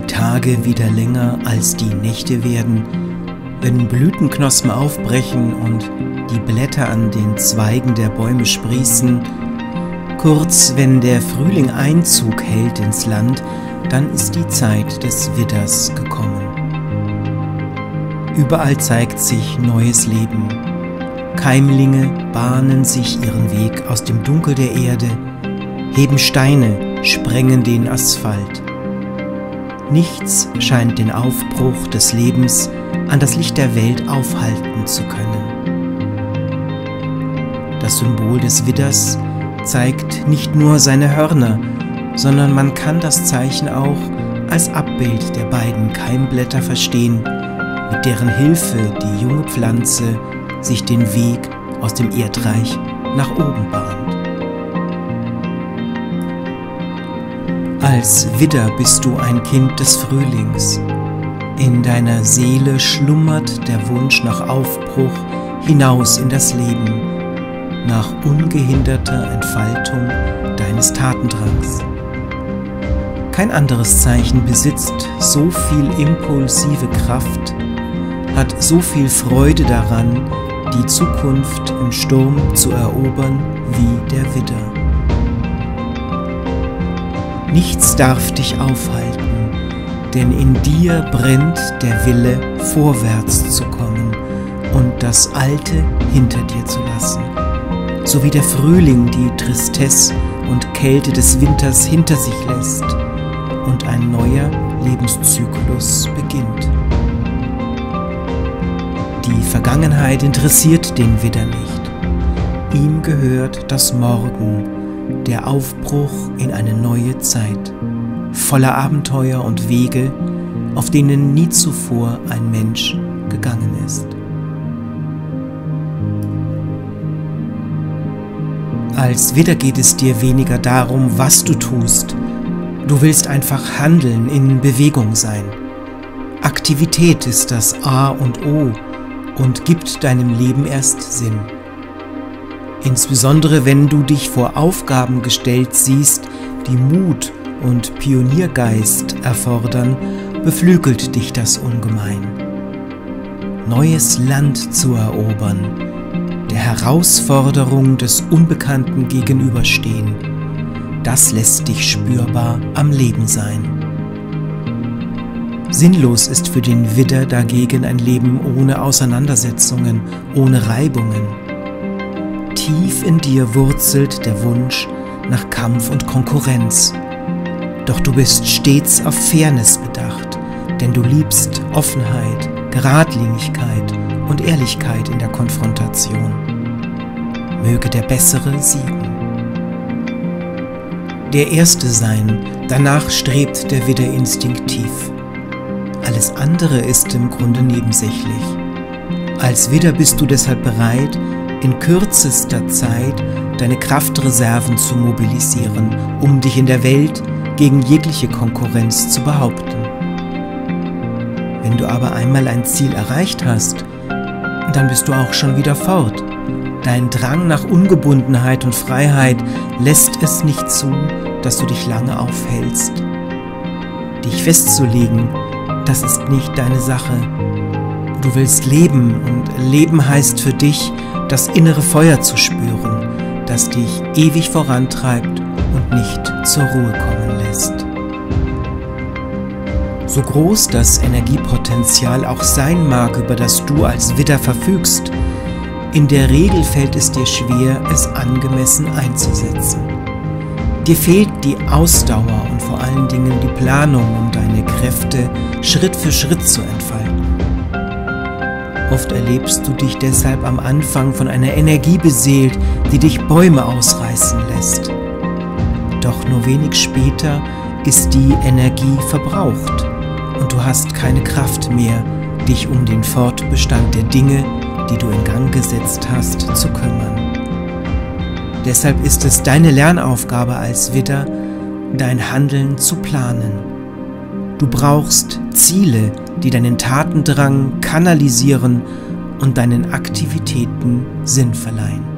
Tage wieder länger als die Nächte werden, wenn Blütenknospen aufbrechen und die Blätter an den Zweigen der Bäume sprießen, kurz wenn der Frühling Einzug hält ins Land, dann ist die Zeit des Widders gekommen. Überall zeigt sich neues Leben. Keimlinge bahnen sich ihren Weg aus dem Dunkel der Erde, heben Steine, sprengen den Asphalt. Nichts scheint den Aufbruch des Lebens an das Licht der Welt aufhalten zu können. Das Symbol des Widders zeigt nicht nur seine Hörner, sondern man kann das Zeichen auch als Abbild der beiden Keimblätter verstehen, mit deren Hilfe die junge Pflanze sich den Weg aus dem Erdreich nach oben bahnt. Als Widder bist du ein Kind des Frühlings. In deiner Seele schlummert der Wunsch nach Aufbruch hinaus in das Leben, nach ungehinderter Entfaltung deines Tatendrangs. Kein anderes Zeichen besitzt so viel impulsive Kraft, hat so viel Freude daran, die Zukunft im Sturm zu erobern wie der Widder. Nichts darf dich aufhalten, denn in dir brennt der Wille, vorwärts zu kommen und das Alte hinter dir zu lassen, so wie der Frühling die Tristesse und Kälte des Winters hinter sich lässt und ein neuer Lebenszyklus beginnt. Die Vergangenheit interessiert den Widder nicht. Ihm gehört das Morgen, der Aufbruch in eine neue Zeit, voller Abenteuer und Wege, auf denen nie zuvor ein Mensch gegangen ist. Als Widder geht es dir weniger darum, was du tust. Du willst einfach handeln, in Bewegung sein. Aktivität ist das A und O und gibt deinem Leben erst Sinn. Insbesondere wenn du dich vor Aufgaben gestellt siehst, die Mut und Pioniergeist erfordern, beflügelt dich das ungemein. Neues Land zu erobern, der Herausforderung des Unbekannten gegenüberstehen, das lässt dich spürbar am Leben sein. Sinnlos ist für den Widder dagegen ein Leben ohne Auseinandersetzungen, ohne Reibungen. Tief in dir wurzelt der Wunsch nach Kampf und Konkurrenz. Doch du bist stets auf Fairness bedacht, denn du liebst Offenheit, Geradlinigkeit und Ehrlichkeit in der Konfrontation. Möge der Bessere siegen. Der Erste sein, danach strebt der Widder instinktiv. Alles andere ist im Grunde nebensächlich. Als Widder bist du deshalb bereit, in kürzester Zeit deine Kraftreserven zu mobilisieren, um dich in der Welt gegen jegliche Konkurrenz zu behaupten. Wenn du aber einmal ein Ziel erreicht hast, dann bist du auch schon wieder fort. Dein Drang nach Ungebundenheit und Freiheit lässt es nicht zu, dass du dich lange aufhältst. Dich festzulegen, das ist nicht deine Sache. Du willst leben und Leben heißt für dich, das innere Feuer zu spüren, das dich ewig vorantreibt und nicht zur Ruhe kommen lässt. So groß das Energiepotenzial auch sein mag, über das du als Widder verfügst, in der Regel fällt es dir schwer, es angemessen einzusetzen. Dir fehlt die Ausdauer und vor allen Dingen die Planung, um deine Kräfte Schritt für Schritt zu entfalten. Oft erlebst du dich deshalb am Anfang von einer Energie beseelt, die dich Bäume ausreißen lässt. Doch nur wenig später ist die Energie verbraucht und du hast keine Kraft mehr, dich um den Fortbestand der Dinge, die du in Gang gesetzt hast, zu kümmern. Deshalb ist es deine Lernaufgabe als Widder, dein Handeln zu planen. Du brauchst Ziele, die deinen Tatendrang kanalisieren und deinen Aktivitäten Sinn verleihen.